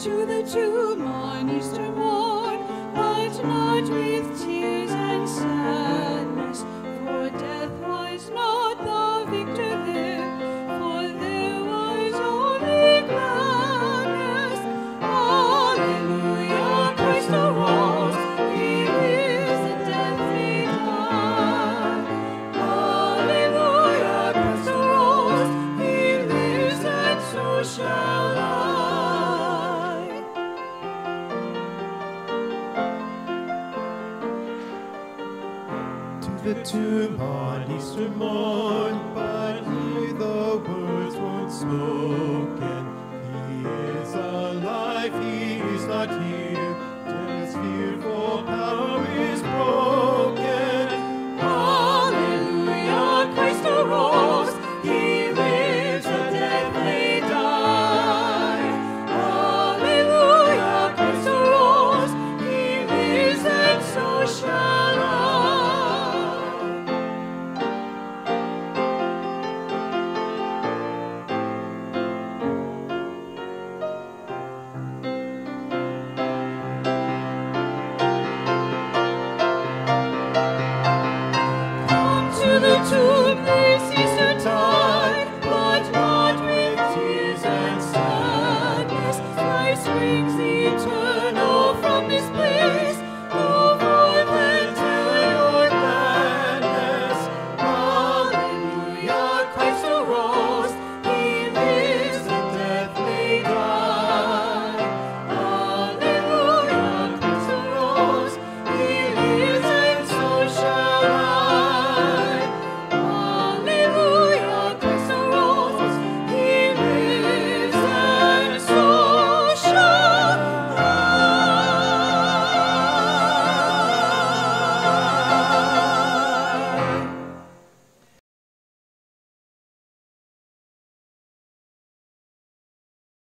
to the tomb on Easter morn, but not with tears. The tomb on Easter morn, but hear the words once spoken. He is alive, he is not here. brings the